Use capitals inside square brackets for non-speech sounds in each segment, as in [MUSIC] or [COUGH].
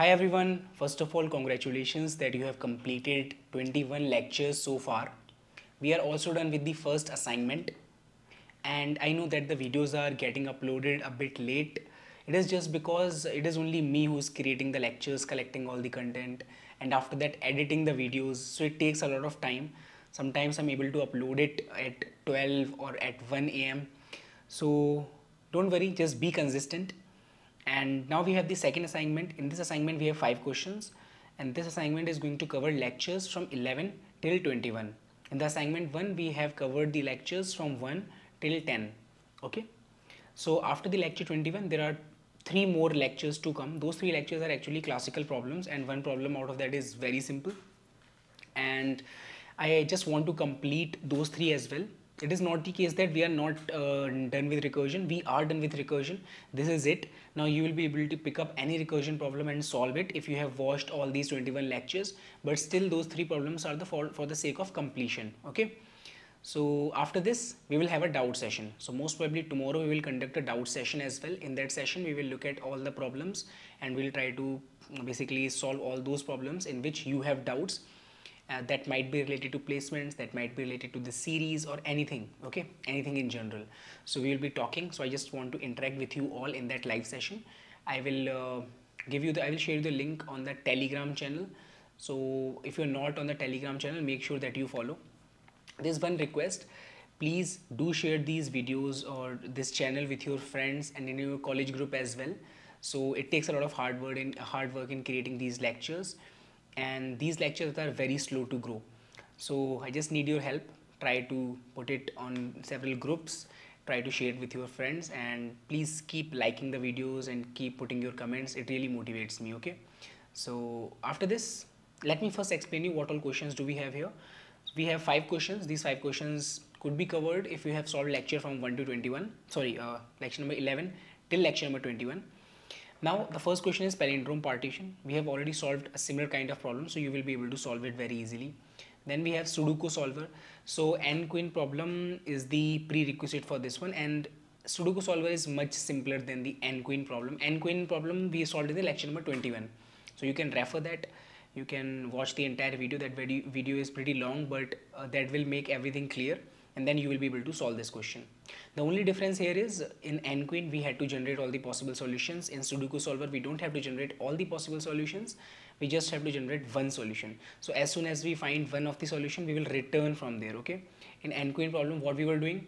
Hi everyone, first of all congratulations that you have completed 21 lectures so far. We are also done with the first assignment and I know that the videos are getting uploaded a bit late. It is just because it is only me who's creating the lectures, collecting all the content and after that editing the videos so it takes a lot of time. Sometimes I'm able to upload it at 12 or at 1 am. So don't worry, just be consistent and now we have the second assignment. In this assignment, we have five questions. And this assignment is going to cover lectures from 11 till 21. In the assignment 1, we have covered the lectures from 1 till 10. Okay. So after the lecture 21, there are three more lectures to come. Those three lectures are actually classical problems and one problem out of that is very simple. And I just want to complete those three as well it is not the case that we are not uh, done with recursion. We are done with recursion. This is it. Now you will be able to pick up any recursion problem and solve it if you have watched all these 21 lectures. But still those three problems are the for, for the sake of completion. Okay? So after this we will have a doubt session. So most probably tomorrow we will conduct a doubt session as well. In that session we will look at all the problems and we'll try to basically solve all those problems in which you have doubts uh, that might be related to placements that might be related to the series or anything okay? Anything in general. So we will be talking so i just want to interact with you all in that live session. I will uh, give you the i will share you the link on the telegram channel. So if you're not on the telegram channel make sure that you follow. There's one request. Please do share these videos or this channel with your friends and in your college group as well. So it takes a lot of hard work in hard work in creating these lectures and these lectures are very slow to grow. So i just need your help. Try to put it on several groups. Try to share it with your friends and please keep liking the videos and keep putting your comments. It really motivates me okay? So after this let me first explain you what all questions do we have here. We have five questions. These five questions could be covered if you have solved lecture from 1 to 21 sorry uh, lecture number 11 till lecture number 21 now the first question is palindrome partition. We have already solved a similar kind of problem so you will be able to solve it very easily. Then we have Sudoku solver. So n-queen problem is the prerequisite for this one and Sudoku solver is much simpler than the n-queen problem. n-queen problem we solved in the lecture number 21. So you can refer that. You can watch the entire video. That video is pretty long but uh, that will make everything clear and then you will be able to solve this question. The only difference here is in nqueen we had to generate all the possible solutions. In Sudoku solver we don't have to generate all the possible solutions. We just have to generate one solution. So as soon as we find one of the solution we will return from there okay. In nqueen problem what we were doing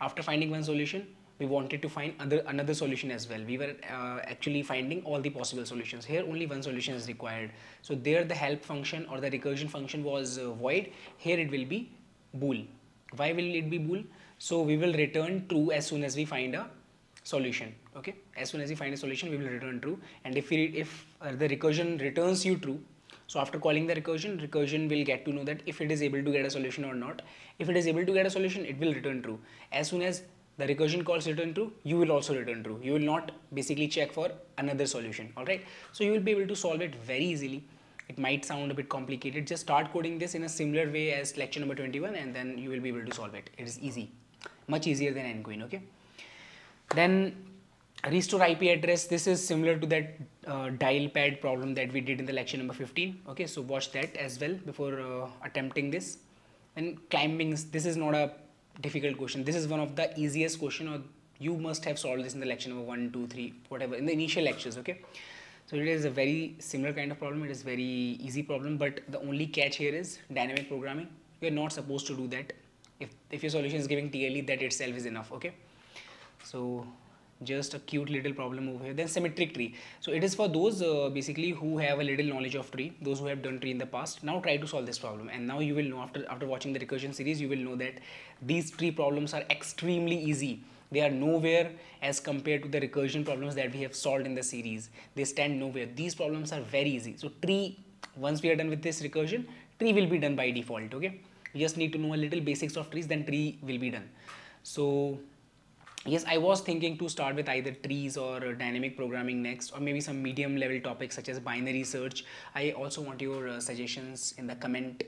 after finding one solution we wanted to find other another solution as well. We were uh, actually finding all the possible solutions. Here only one solution is required. So there the help function or the recursion function was uh, void. Here it will be bool why will it be bool? So we will return true as soon as we find a solution okay? As soon as we find a solution we will return true. And if we if uh, the recursion returns you true so after calling the recursion recursion will get to know that if it is able to get a solution or not. If it is able to get a solution it will return true. As soon as the recursion calls return true you will also return true. You will not basically check for another solution all right? So you will be able to solve it very easily it might sound a bit complicated just start coding this in a similar way as lecture number 21 and then you will be able to solve it. It is easy much easier than nqueen okay? Then restore ip address. This is similar to that uh, dial pad problem that we did in the lecture number 15 okay? So watch that as well before uh, attempting this. And climbing stairs is not a difficult question. This is one of the easiest question or you must have solved this in the lecture number 1 2 3 whatever in the initial lectures okay so it is a very similar kind of problem. It is very easy problem, but the only catch here is dynamic programming. You are not supposed to do that. If, if your solution is giving TLE, that itself is enough, okay? So just a cute little problem over here. Then symmetric tree. So it is for those uh, basically who have a little knowledge of tree, those who have done tree in the past. Now try to solve this problem. And now you will know after, after watching the recursion series, you will know that these tree problems are extremely easy they are nowhere as compared to the recursion problems that we have solved in the series. They stand nowhere. These problems are very easy. So tree, once we are done with this recursion, tree will be done by default, okay? You just need to know a little basics of trees, then tree will be done. So yes, I was thinking to start with either trees or dynamic programming next, or maybe some medium level topics such as binary search. I also want your uh, suggestions in the comment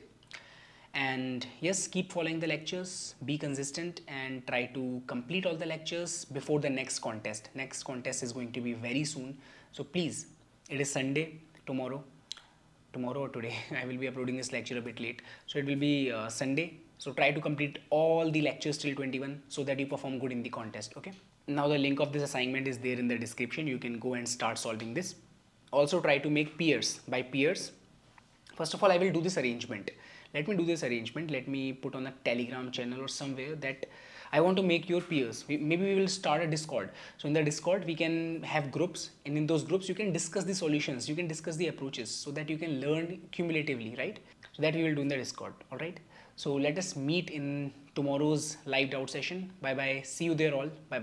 and yes keep following the lectures be consistent and try to complete all the lectures before the next contest. Next contest is going to be very soon. So please it is sunday tomorrow. Tomorrow or today [LAUGHS] i will be uploading this lecture a bit late. So it will be uh, sunday. So try to complete all the lectures till 21 so that you perform good in the contest okay? Now the link of this assignment is there in the description. You can go and start solving this. Also try to make peers by peers first of all i will do this arrangement. Let me do this arrangement. Let me put on a telegram channel or somewhere that i want to make your peers. Maybe we will start a discord. So in the discord we can have groups and in those groups you can discuss the solutions. You can discuss the approaches so that you can learn cumulatively right? So that we will do in the discord all right? So let us meet in tomorrow's live doubt session. Bye bye see you there all. Bye bye